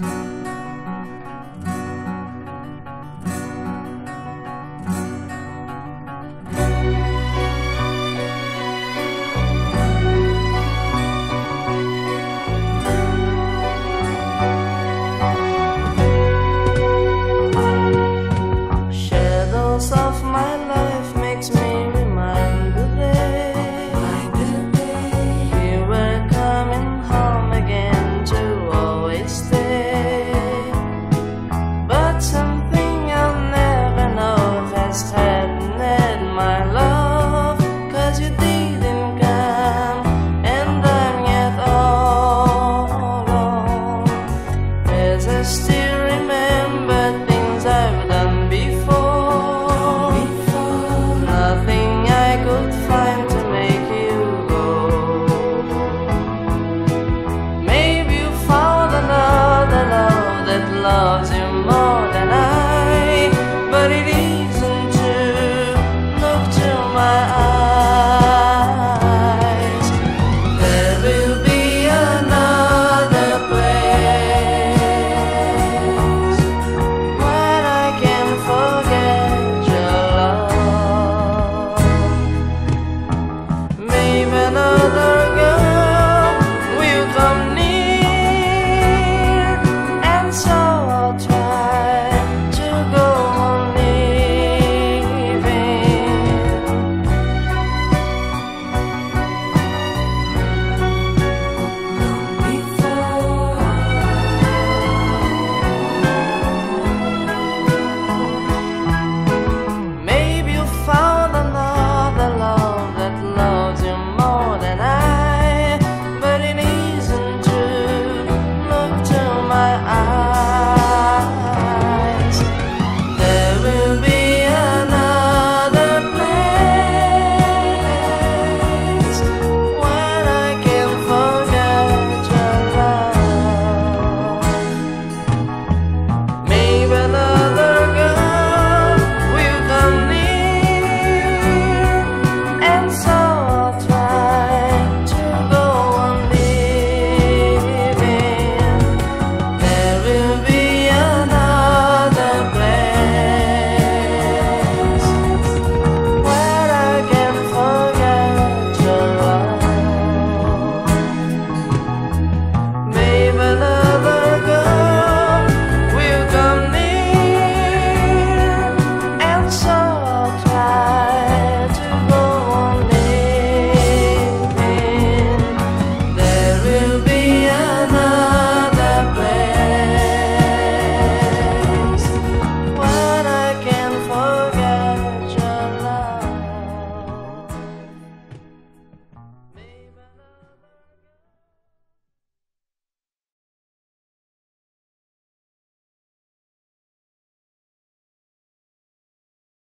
Bye. loves him more than I, but it is.